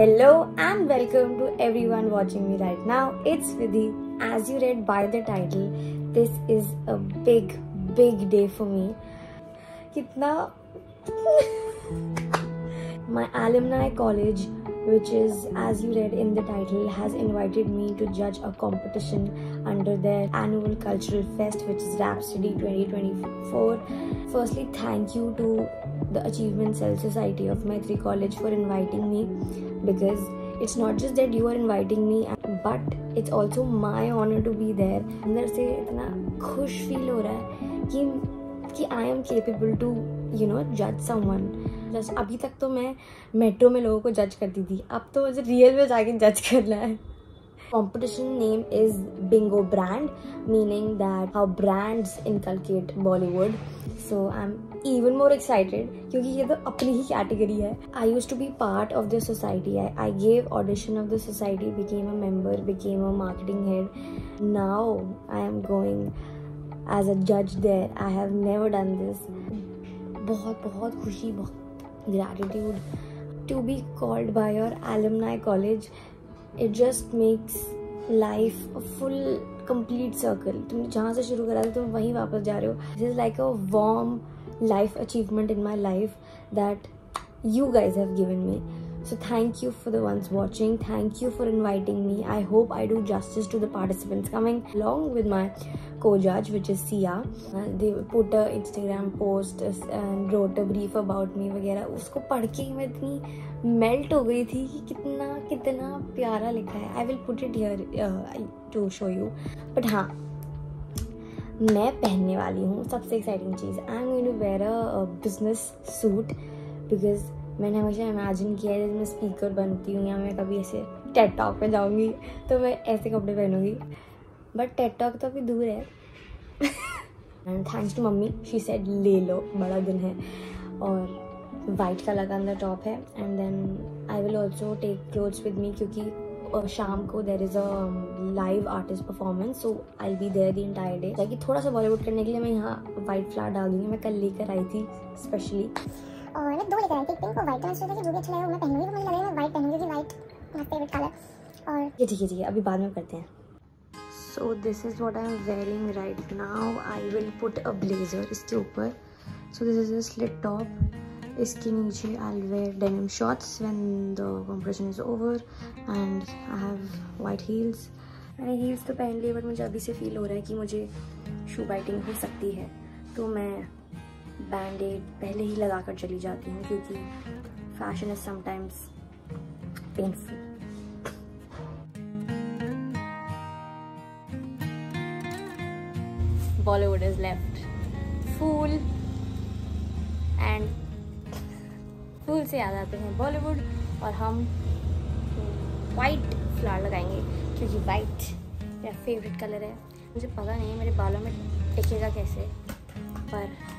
Hello and welcome to everyone watching me right now. It's Vidhi. As you read by the title, this is a big, big day for me. Kitna my alumni college which is as you read in the title has invited me to judge a competition under their annual cultural fest which is rhapsody 2024 firstly thank you to the achievement cell society of maitri college for inviting me because it's not just that you are inviting me but it's also my honor to be there अंदर से इतना खुश feel हो रहा है कि कि I am capable to you know जज समवन जस्ट अभी तक तो मैं मेट्रो में लोगों को जज करती थी अब तो मुझे रियल में जाके जज करना है competition name is bingo brand meaning that how brands inculcate bollywood so i'm even more excited क्योंकि ये तो अपनी ही कैटेगरी है। I used to be part of the society I I gave audition of the society became a member became a marketing head now I am going as a जज there I have never done this बहुत बहुत खुशी, बहुत gratitude to be called by your alumni college it just makes life full complete circle तुम जहाँ से शुरू करा था, तुम वहीं वापस जा रहे हो। This is like a warm life achievement in my life that you guys have given me so thank you for the ones watching thank you for inviting me i hope i do justice to the participants coming along with my co-judge which is sia uh, they put a instagram post and wrote a brief about me वगैरह उसको पढ़ के मैं इतनी melt हो गई थी कि कितना कितना प्यारा लिखा है I will put it here to show you but हाँ मैं पहनने वाली हूँ, सबसे exciting cheese. I am going to wear a business suit because मैंने हमेशा इमेजिन किया है जब मैं स्पीकर बनती हूँ या मैं कभी ऐसे टेट टॉक पे जाऊँगी तो मैं ऐसे कपड़े पहनूँगी। बट टेट टॉक तो अभी दूर है। And thanks to mummy she said ले लो, बड़ा दिन है। और वाइट कलर का अंदर टॉप है। And then I will also take clothes with me क्योंकि शाम को there is a live artist performance so I be there the entire day ताकि थोड़ा सा बॉलीवुड करने के लिए मैं यहाँ वाइट फ्लावर डाल दूँगी मैं कल लेकर आई थी स्पेशली और मैं दो लेकर आई थी पिंक और जो भी अच्छा लगेगा मैं पहनूँगी तो मुझे लग रहा है मैं व्हाइट पहनूँगी क्योंकि माय फेवरेट कलर और ये ठीक है ठीक है अभी बाद में करते हैं. So this is what I am wearing right now I will put a blazer इसके ऊपर. So this is a slit top इसके नीचे I wear denim shorts when the competition is over and I have white heels मैंने heels तो पहन ली but मुझे अभी से फील हो रहा है कि मुझे शू बाइटिंग हो सकती है। तो मैं बैंड एड पहले ही लगा कर चली जाती हूँ क्योंकि fashion is sometimes painful Bollywood is left. Full and फूल से याद आते हैं बॉलीवुड और हम वाइट फ्लावर लगाएँगे, क्योंकि वाइट मेरा फेवरेट कलर है मुझे पता नहीं है मेरे बालों में टिकेगा कैसे, पर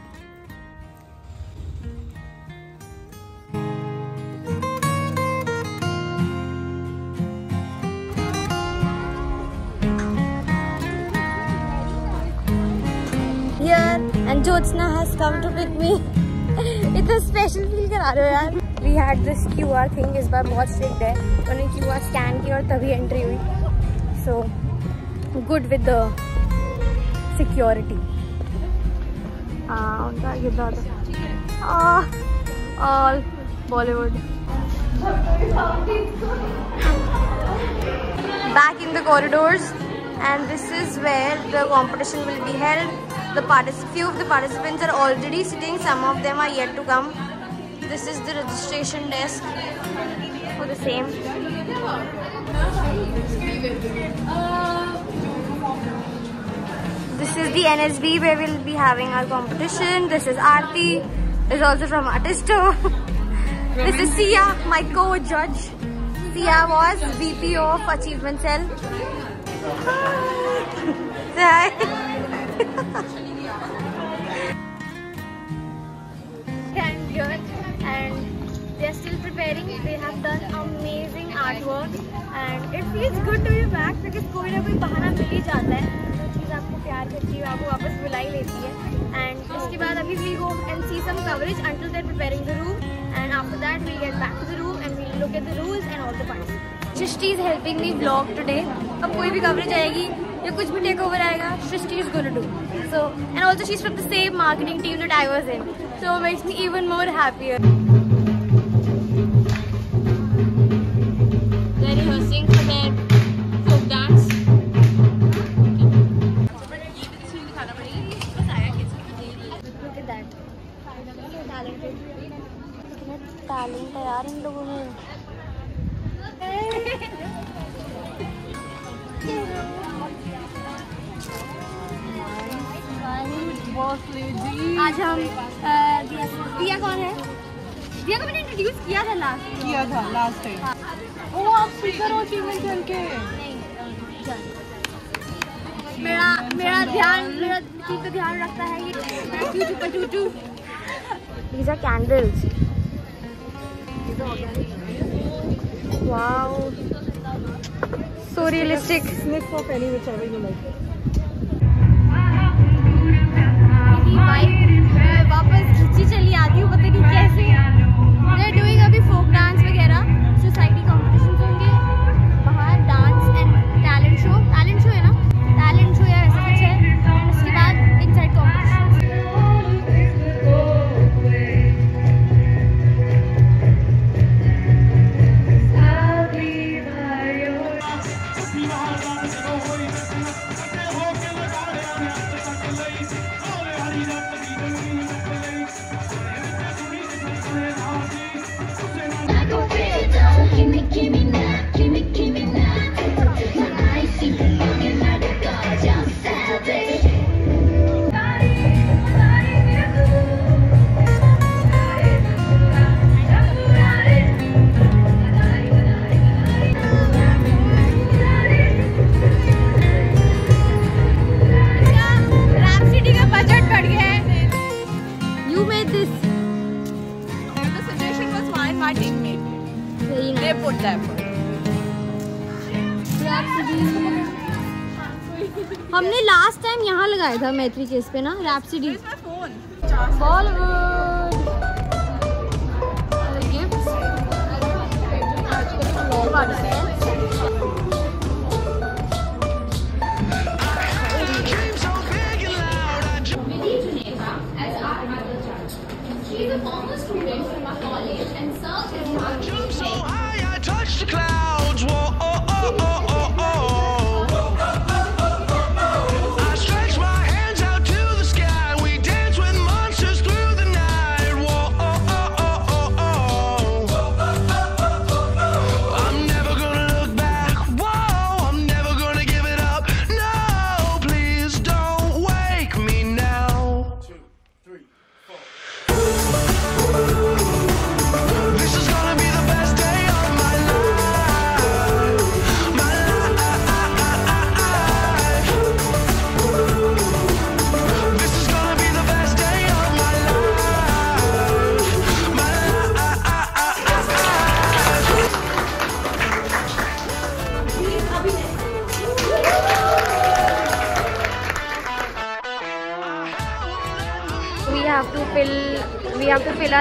and Jyotsna has come to pick me. इतना स्पेशल फील करा रहे हो यार। We had this Q R thing इस बार बहुत स्ट्रिक्ट है, उन्होंने क्यू आर स्कैन किया और तभी एंट्री हुई। So good with the security all Bollywood back in the corridors, and this is where the competition will be held. The few of the participants are already sitting, some of them are yet to come. This is the registration desk for the same. This is the NSB where we'll be having our competition. This is Aarti. Is also from Artisto. this is Sia, my co-judge. Sia was VP of Achievement Cell. Hi. And good and they're still preparing they have done amazing artwork and it feels good to be back because कोई ना कोई बहाना मिल ही जाता है जो चीज़ आपको प्यार करती है आपको वापस बुला ही लेती है and उसके बाद अभी we go and see some coverage until they're preparing the room and after that we'll get back to the room and we'll look at the rules and all the parts. Shrishti is helping me vlog today. अब कोई भी coverage आएगी या कुछ भी take over आएगा Srishti is gonna do so and also she from the same marketing team that I was in so makes me even more happy किया था लास्ट टाइम ओ आप स्पीकर हो चल के मेरा मेरा ध्यान मेरा चीज़ का ध्यान रखता है ये टूटू पटूटू These are candles. Wow. So realistic. Sniff of any whichever you like. मेरी बाइक वापस खींची चली लगाया था मैत्री केस पे ना rhapsody? Bollywood Jump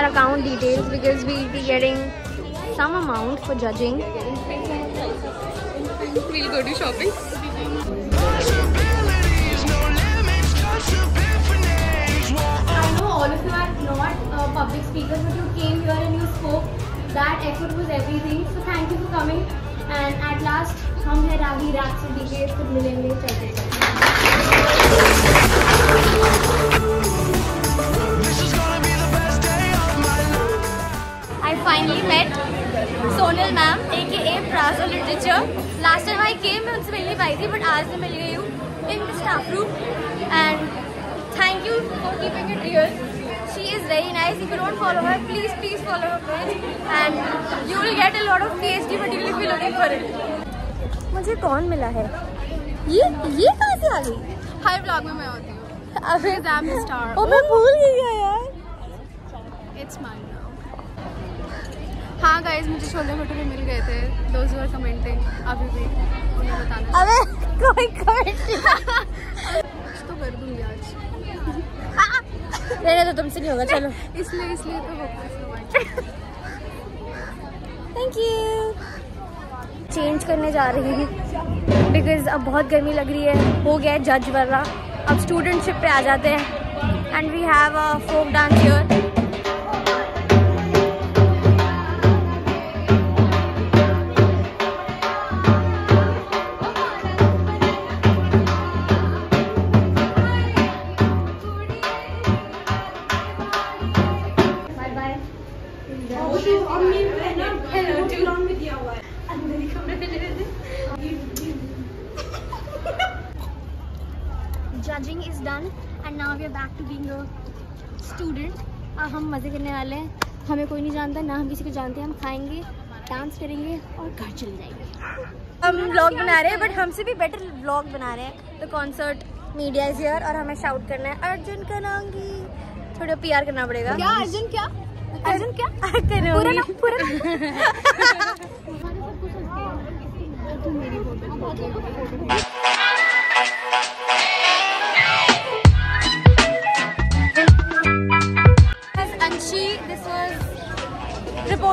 account details because we'll be getting some amount for judging We'll go to shopping. Possibilities, no limits, just epiphanies. Whoa. I know all of you are not uh, public speakers but you came here and you spoke that effort was everything so thank you for coming and at last हम है रागी रात से DK फिर मिलेंगे चलते Sonal ma'am एक a prose literature last time I came मैं उनसे मिलने पाई थी बट आज मैं मिल गई हूँ in staff room and thank you for keeping it real she is very nice you don't follow her please please follow her and you will get a lot of P H D but you will मुझे कौन मिला है? ये ये कहाँ से आ गई? हर blog में मैं आती हूँ. अभी स्टार ओ मैं भूल गई यार। इट्स माय हाँ गाइज़ मुझे छोले भटूरे मिल गए थे। दोज वर कमेंटिंग अभी भी उन्हें बताना। अबे कोई कमेंट तो कर दूँगी आज। रहने तो तुमसे नहीं होगा चलो। इसलिए इसलिए तो थैंक यू चेंज करने जा रही हूँ। बिकॉज़ अब बहुत गर्मी लग रही है। हो गया जज वाला। अब स्टूडेंटशिप पे आ जाते हैं। And we have a folk dance here करने वाले हैं। हमें कोई नहीं जानता ना हम किसी को जानते। हैं हम खाएँगे डांस करेंगे और घर चले जाएँगे। हम ब्लॉग बना रहे हैं बट हमसे भी बेटर व्लॉग बना रहे हैं। The concert media is here और हमें शाउट करना है। अर्जुन करोगी। थोड़ा पीआर करना पड़ेगा। क्या? अर्जुन क्या? अर्जुन क्या? करोगी। पूरा Anshi,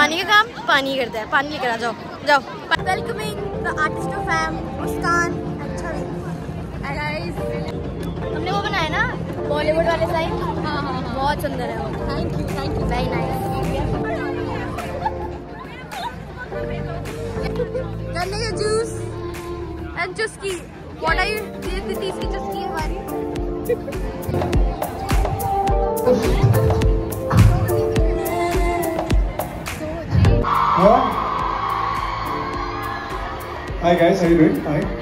पानी का काम पानी करता है। पानी लेकर जाओ जाओ। Welcoming the artist of fam Muskan हमने वो बनाया ना बॉलीवुड वाले साइड हाँ हाँ बहुत सुंदर है वो। Thank you thank you very nice गन्ने का जूस एंड चुस्की व्हाट आर यू तीसरी चुस्की हमारी What? Hi guys, how you doing? Hi.